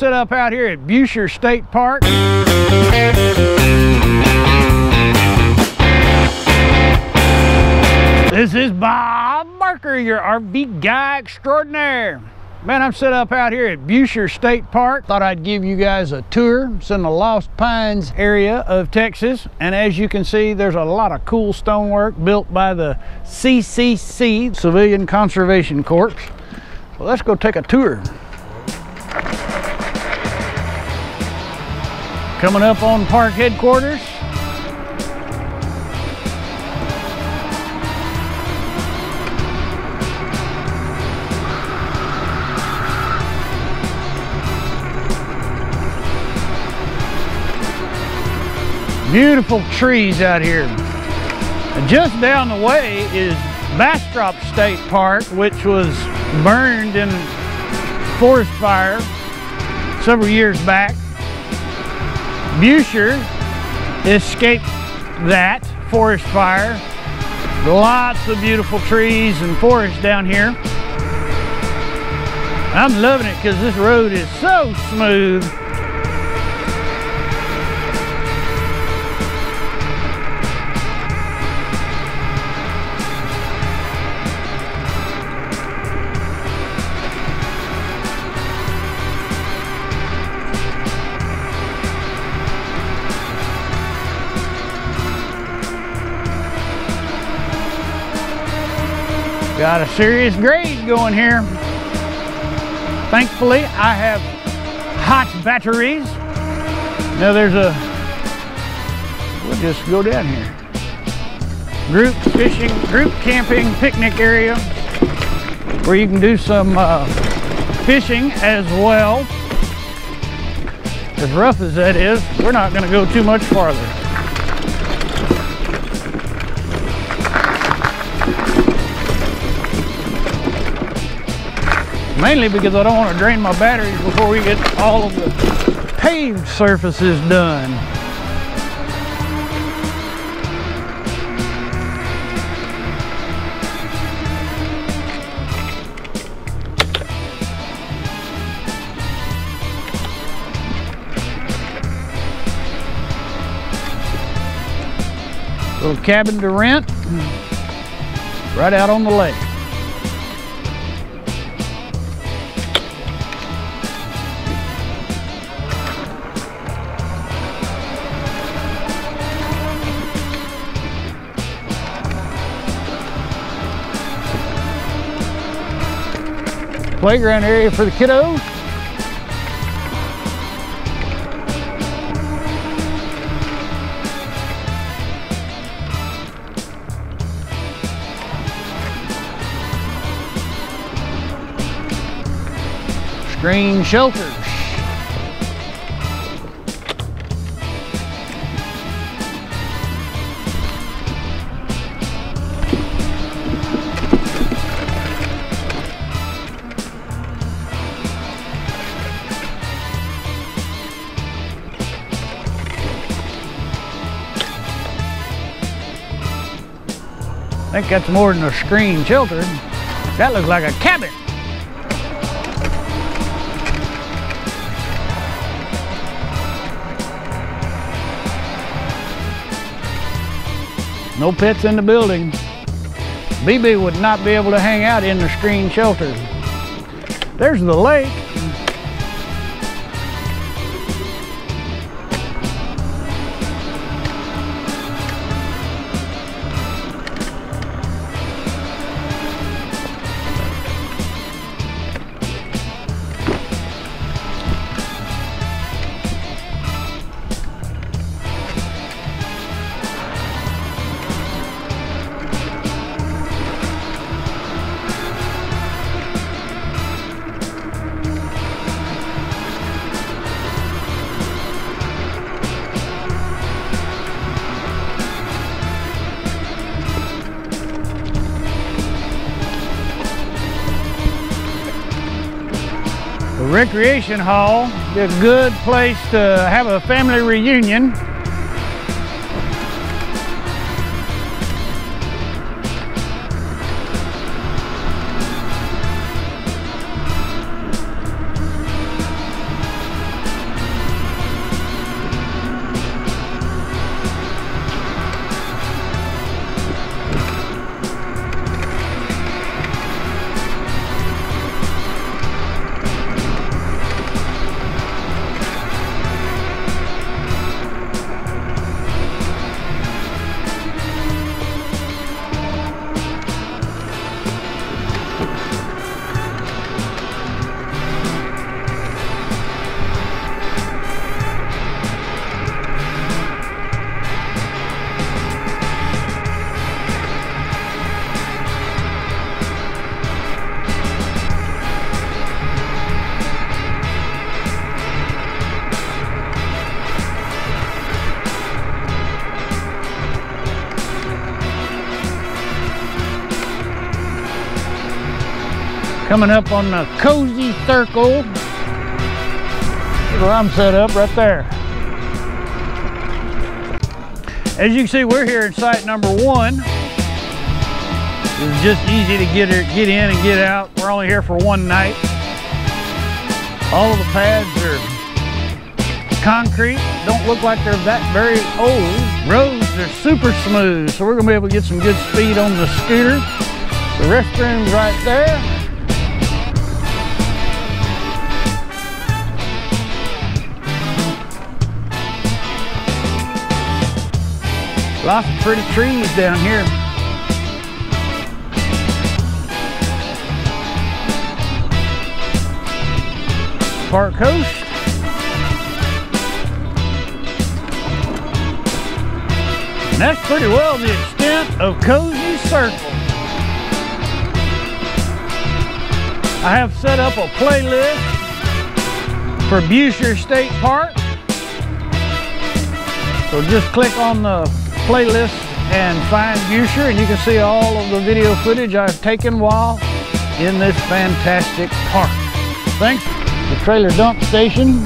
Set up out here at Buescher State Park. This is Bob Barker, your RV guy extraordinaire. Man, I'm set up out here at Buescher State Park. Thought I'd give you guys a tour. It's in the Lost Pines area of Texas. And as you can see, there's a lot of cool stonework built by the CCC, Civilian Conservation Corps. Well, let's go take a tour. Coming up on park headquarters. Beautiful trees out here. And just down the way is Bastrop State Park, which was burned in forest fire several years back. Buescher escaped that forest fire. Lots of beautiful trees and forest down here. I'm loving it because this road is so smooth. Got a serious grade going here. Thankfully, I have hot batteries. Now there's a, we'll just go down here. Group fishing, group camping picnic area where you can do some uh, fishing as well. As rough as that is, we're not gonna go too much farther. Mainly because I don't want to drain my batteries before we get all of the paved surfaces done. Little cabin to rent right out on the lake. Playground area for the kiddos. Screen shelters. I think that's more than a screen shelter. That looks like a cabin. No pets in the building. BB would not be able to hang out in the screen shelter. There's the lake. Recreation hall, a good place to have a family reunion. Coming up on the Cozy Circle. where I'm set up, right there. As you can see, we're here at site number one. It's just easy to get, get in and get out. We're only here for one night. All of the pads are concrete. Don't look like they're that very old. Roads are super smooth, so we're gonna be able to get some good speed on the scooter. The restroom's right there. Lots of pretty trees down here. Park Coast. And that's pretty well the extent of Cozy Circle. I have set up a playlist for Buescher State Park. So just click on the playlist and find Buescher and you can see all of the video footage I've taken while in this fantastic park. Thanks the trailer dump station.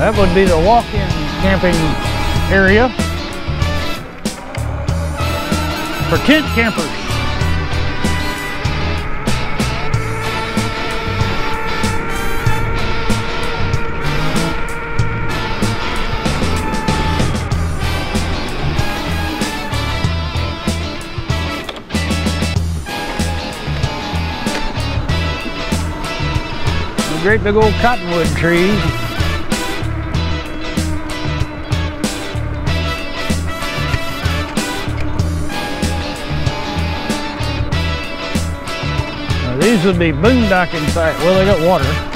That would be the walk-in camping area for tent campers. great big old cottonwood trees. These would be boondocking site. Well, they got water.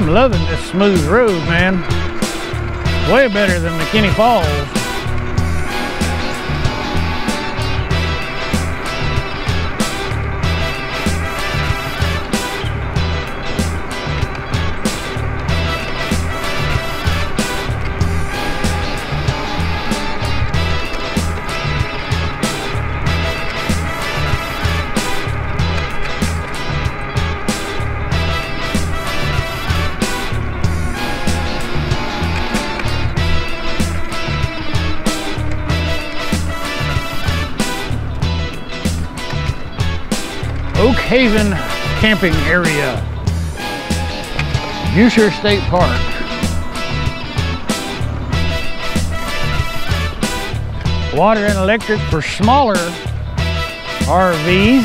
I'm loving this smooth road, man. Way better than McKinney Falls. Oak Haven Camping Area, Buescher State Park. Water and electric for smaller RVs.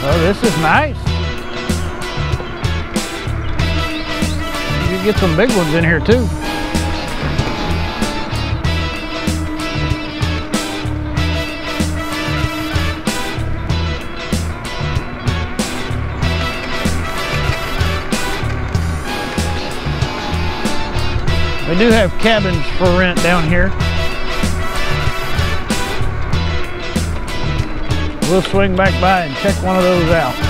Oh, this is nice. You get some big ones in here too. We do have cabins for rent down here. We'll swing back by and check one of those out.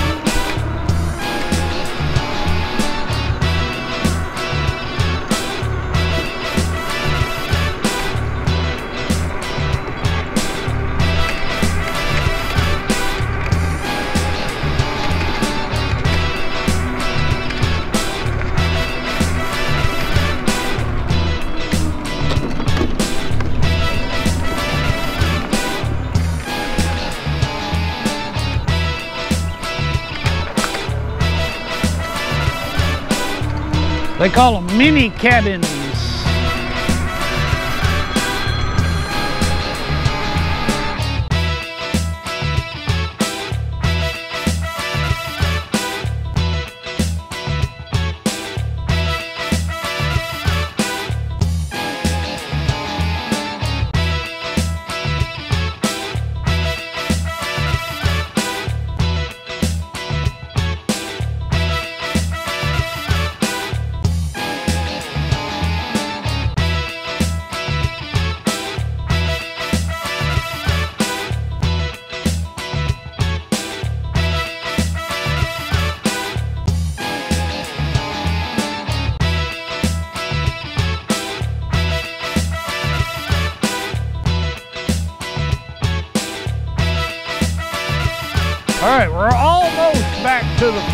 They call them mini cabins.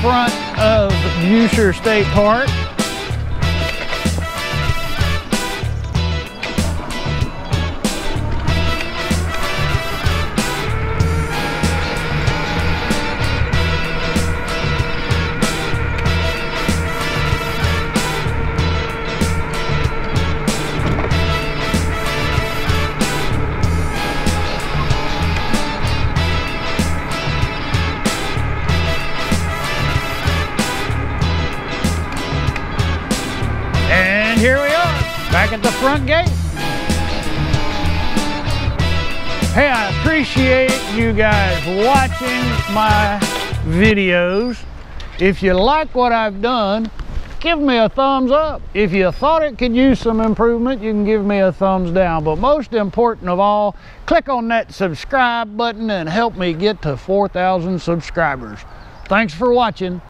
Front of Buescher State Park. Here we are, back at the front gate. Hey, I appreciate you guys watching my videos. If you like what I've done, give me a thumbs up. If you thought it could use some improvement, you can give me a thumbs down. But most important of all, click on that subscribe button and help me get to 4,000 subscribers. Thanks for watching.